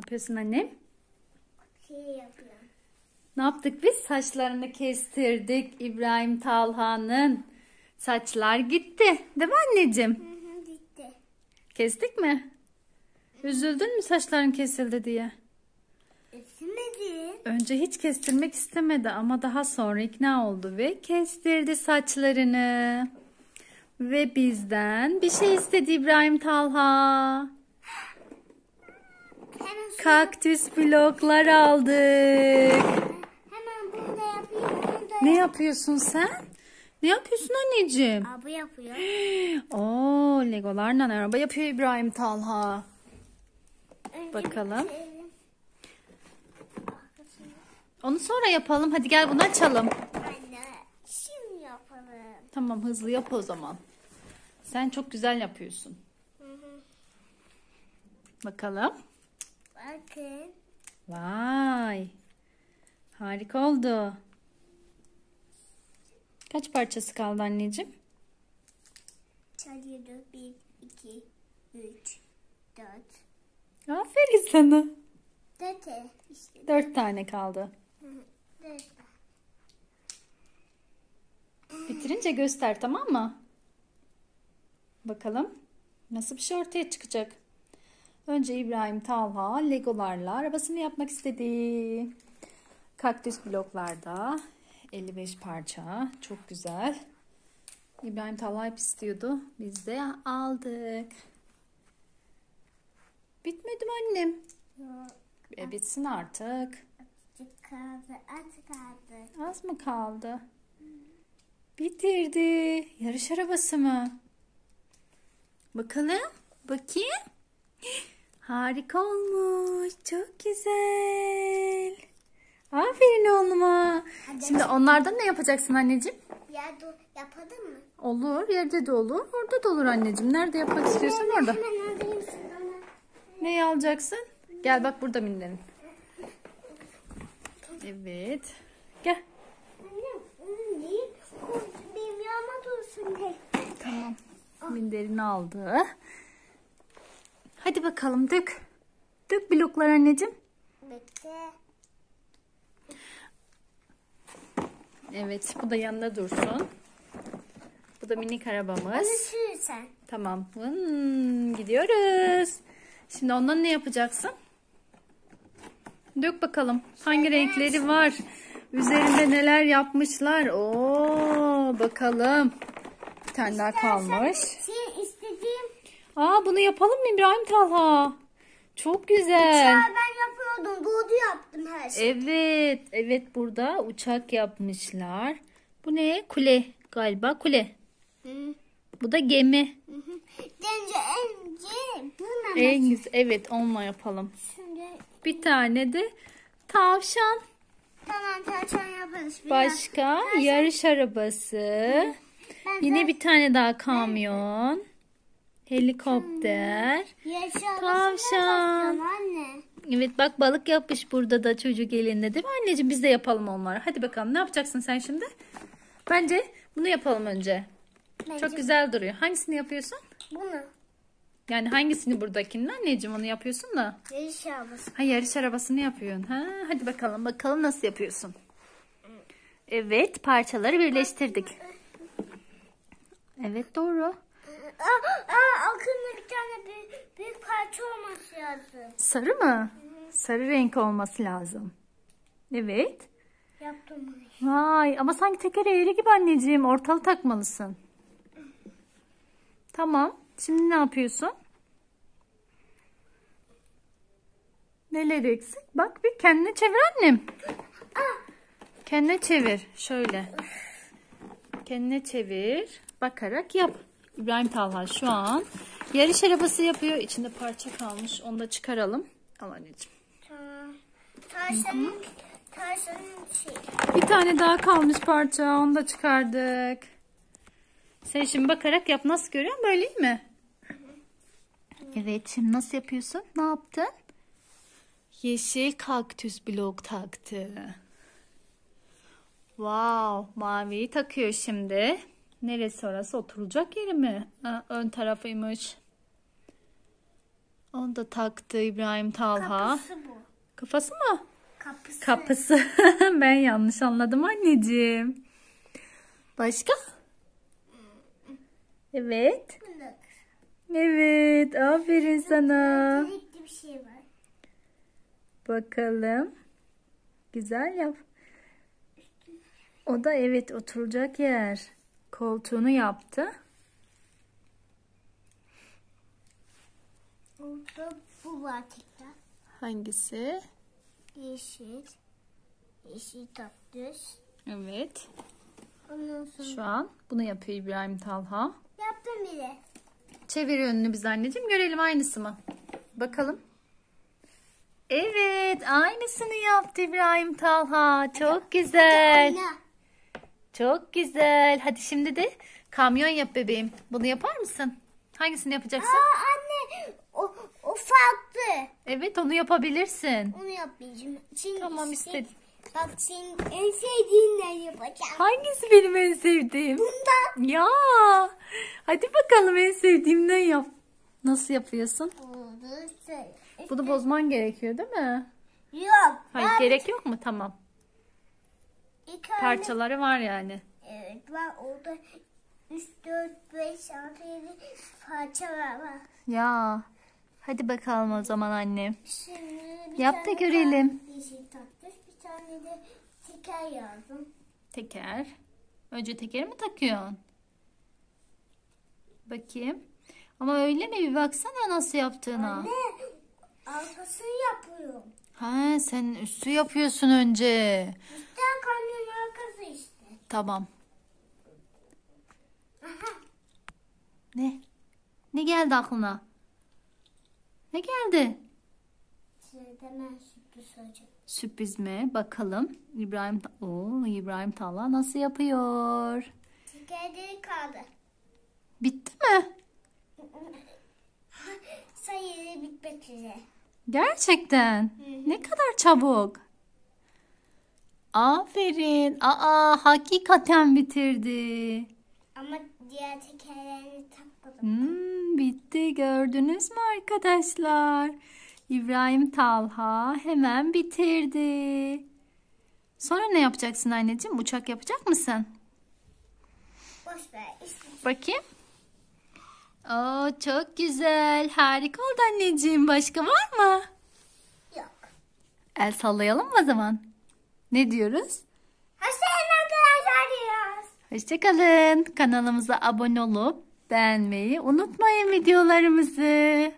yapıyorsun annem? Şey yapıyorum. Ne yaptık biz? Saçlarını kestirdik. İbrahim Talha'nın saçlar gitti. Değil mi anneciğim? Hı hı bitti. Kestik mi? Üzüldün mü saçların kesildi diye? Üstümedi. Önce hiç kestirmek istemedi ama daha sonra ikna oldu ve kestirdi saçlarını. Ve bizden bir şey istedi İbrahim Talha. Hemen Kaktüs bloklar aldık. hemen bunu da yapayım. Bunu da Ne yapıyorsun sen? Ne yapıyorsun anneciğim? Abi yapıyor. Oo, Legolarla araba yapıyor İbrahim Talha. Önce Bakalım. bitirelim. Onu sonra yapalım. Hadi gel bunu açalım. Anne şimdi yapalım. Tamam hızlı yap o zaman. Sen çok güzel yapıyorsun. Bakalım. Bakın. Vay. Harika oldu. Kaç parçası kaldı anneciğim? Çalıyordu. Bir, iki, üç, dört. Aferin sana. Dört e, işte. Dört tane kaldı. Dört. Bitirince göster tamam mı? Bakalım nasıl bir şey ortaya çıkacak. Önce İbrahim Talha legolarla arabasını yapmak istedi. Kaktüs bloklarda 55 parça. Çok güzel. İbrahim Talha hep istiyordu. Biz de aldık. Bitmedi mi annem? Yok. E, bitsin artık. Azıcık kaldı. Az kaldı. Az mı kaldı? Bitirdi. Yarış arabası mı? Bakalım. Bakayım. Harika olmuş. Çok güzel. Aferin oğluma. Şimdi onlardan ne yapacaksın anneciğim? Dur yapalım mı? Olur. Yerde de olur. Orada da olur anneciğim. Nerede yapmak istiyorsan orada. Neyi alacaksın? Gel bak burada minderin. Evet. Gel. Tamam. Minderini aldı. Hadi bakalım dök. Dök bloklar anneciğim. Bekle. Evet bu da yanında dursun. Bu da minik arabamız. sür sen. Tamam. Vın, gidiyoruz. Şimdi ondan ne yapacaksın? Dök bakalım. Hangi renkleri var? Üzerinde neler yapmışlar? Oo, bakalım. Bir tane daha kalmış. Aa bunu yapalım mı İbrahim Talha? Çok güzel. ya ben yapıyordum. Doğdu yaptım her şeyi. Evet, evet burada uçak yapmışlar. Bu ne? Kule galiba kule. Hı. Bu da gemi. Hı hı. Bence En güzel. Evet, onunla yapalım. Şimdi Bir tane de tavşan. tamam tavşan yaparız. Bir Başka yarış arabası. Ben Yine bir tane daha kamyon. Helikopter. Tavşan. anne. Evet bak balık yapmış burada da çocuk elinde değil mi anneciğim? Biz de yapalım onları. Hadi bakalım ne yapacaksın sen şimdi? Bence bunu yapalım önce. Bence Çok güzel duruyor. Hangisini yapıyorsun? Bunu. Yani hangisini buradakinin anneciğim onu yapıyorsun da. Yarış arabası. Ha yarış arabasını yapıyorsun. Ha hadi bakalım bakalım nasıl yapıyorsun. Evet parçaları birleştirdik. Evet doğru. Aa, aa, aklımda bir tane büyük, büyük parça olması lazım. Sarı mı? Sarı renk olması lazım. Evet. Yaptım bunu. Vay ama sanki teker eğri gibi anneciğim. Ortalı takmalısın. Tamam. Şimdi ne yapıyorsun? Neler eksik? Bak bir kendine çevir annem. Kendine çevir. Şöyle. Kendine çevir. Bakarak yap. İbrahim Talha şu an yarış arabası yapıyor. İçinde parça kalmış. Onu da çıkaralım. Al anneciğim. Tamam. Tavşanın, tavşanın şey. Bir tane daha kalmış parça. Onu da çıkardık. Sen şimdi bakarak yap. Nasıl görüyorsun? Böyle iyi mi? Evet. Şimdi nasıl yapıyorsun? Ne yaptın? Yeşil kaktüs blok taktı. Wow. Maviyi takıyor şimdi. Neresi orası? Oturulacak yeri mi? Ha, ön tarafıymış. Onu da taktı İbrahim Talha. Kapısı bu. Kafası mı? Kapısı. Kapısı. ben yanlış anladım anneciğim. Başka? Evet. Evet. Aferin sana. Delikli bir şey var. Bakalım. Güzel yap. O da evet oturacak yer. Koltuğunu yaptı. Orada bu var tekrar. Hangisi? Yeşil. Yeşil tatlış. Evet. Ondan sonra Şu an bunu yapıyor İbrahim Talha. yaptım bile. Çevir önünü biz anneciğim. Görelim aynısı mı? Bakalım. Evet aynısını yaptı İbrahim Talha. Çok güzel. Oyna. Çok güzel. Hadi şimdi de kamyon yap bebeğim. Bunu yapar mısın? Hangisini yapacaksın? Aa anne o, o farklı. Evet onu yapabilirsin. Onu yapmayacağım. Şimdi Tamam, istedim. Bak senin en sevdiğinden yapacağım. Hangisi benim en sevdiğim? Bundan. Ya. Hadi bakalım en sevdiğimden yap. Nasıl yapıyorsun? Bunu bozman gerekiyor değil mi? Yok. Hayır gerek yok mu? Tamam. Parçaları var yani. Evet ben orada 3, 4, 5, 6, 7 parça var. var. Ya. Hadi bakalım o zaman annem. Şimdi bir Yap da görelim. daha Yeşil tatlış bir tane de teker yazdım. Teker. Önce tekeri mi takıyorsun? Bakayım. Ama öyle mi? Bir baksana nasıl yaptığına. Ne? Arkasını yapıyorum. Ha, sen üstü yapıyorsun önce. İşte. Tamam. Ne? Ne geldi aklına? Ne geldi? Sürpriz. Sürpriz mi? Bakalım. İbrahim Oo, İbrahim Talha nasıl yapıyor? Tekerleri kaldı. Bitti mi? Sayılı bitmek üzere. Gerçekten. Ne kadar çabuk. Aferin. Aa, hakikaten bitirdi. Ama diğer tekerlerini takmadım. Hmm, bitti gördünüz mü arkadaşlar? İbrahim Talha hemen bitirdi. Sonra ne yapacaksın anneciğim? Uçak yapacak mısın? Boş ver. Bakayım. Oo, çok güzel. Harika oldu anneciğim. Başka var mı? Yok. El sallayalım mı o zaman? Ne diyoruz? Hoşçakalın arkadaşlar diyoruz. Hoşçakalın. Kanalımıza abone olup beğenmeyi unutmayın videolarımızı.